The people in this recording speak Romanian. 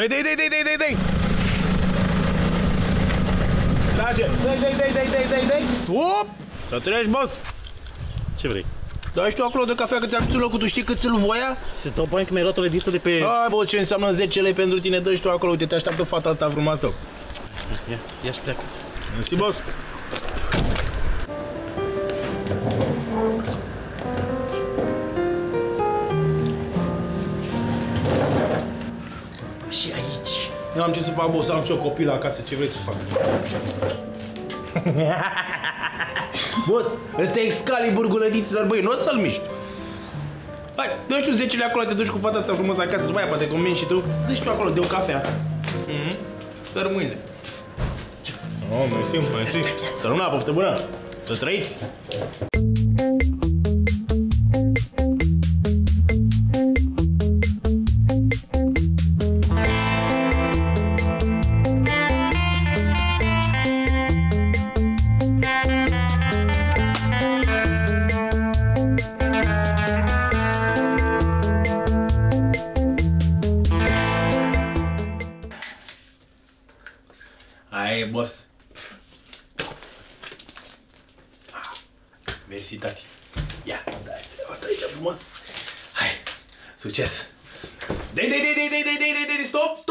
Dai, dai, dai, dai, dai, dai, dai! Trage! Dai, dai, dai, dai, dai, dai, dai! Stop! Să treci, boss! Ce vrei? Dai și tu acolo de cafea că ți-am pus locul, tu știi cât ți-l voia? Să stau bani că mi-ai luat o lediță de pe... Hai, bă, ce înseamnă 10 lei pentru tine, dă și tu acolo, uite, te așteaptă fata asta frumoasă. Ia, ia și pleacă. Știi, boss? Și aici. Nu am ce să fac, boss, am și eu copil la acasă, ce vrei să fac? boss, ăsta e Excalibur gulădiților, băi, nu o să-l miști. Hai, dă și tu 10 lei acolo, te duci cu fata asta frumos acasă, după aia poate convingi și tu. Dă și tu acolo de o cafea. Mhm. Săr mâinile. Oh, mersi, mersi. Să rămână, poftă bună. Să trăiți. aia e, boss. Mersi, tati. Ia, asta aici frumos. Hai, succes. Dei, dei, dei, dei, dei, dei, dei, dei, stop, stop.